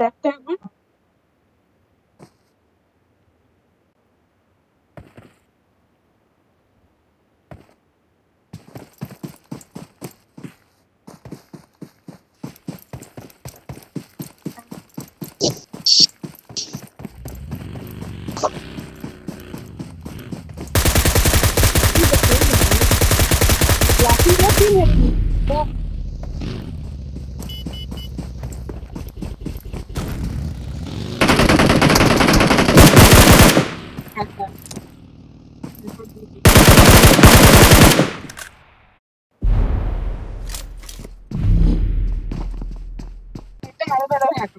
দেখতে হবে লাঠি লাঠি নাকি তো আচ্ছা এটা আরো বড় হ্যাক